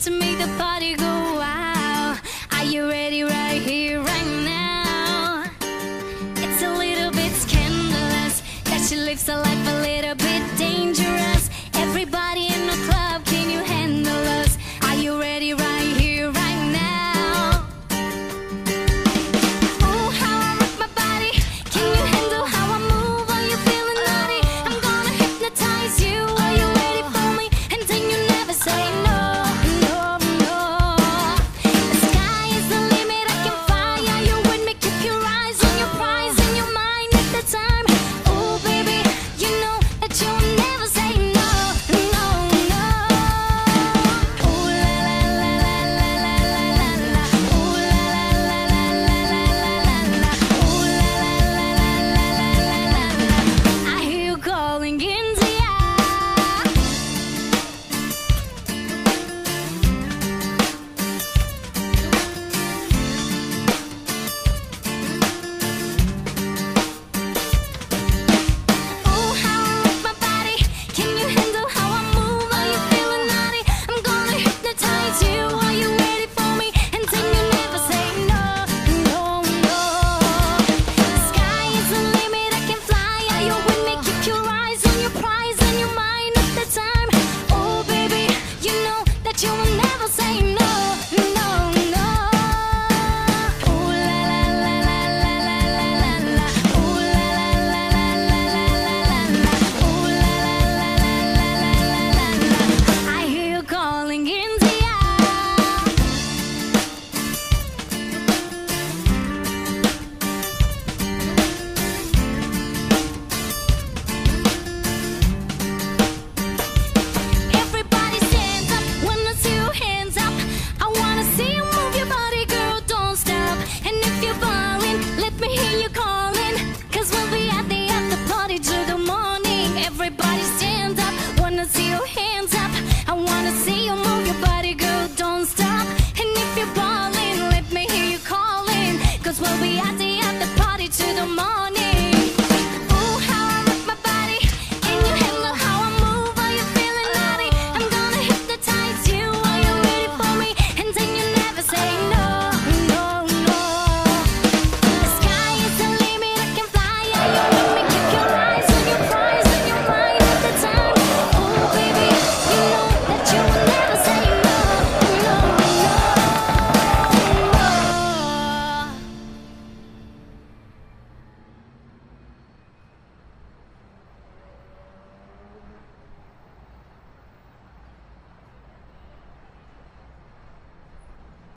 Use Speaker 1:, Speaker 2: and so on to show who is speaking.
Speaker 1: to make the party go wild, Are you ready right here, right now? It's a little bit scandalous that she lives a life a little bit dangerous. Everybody in the club. me.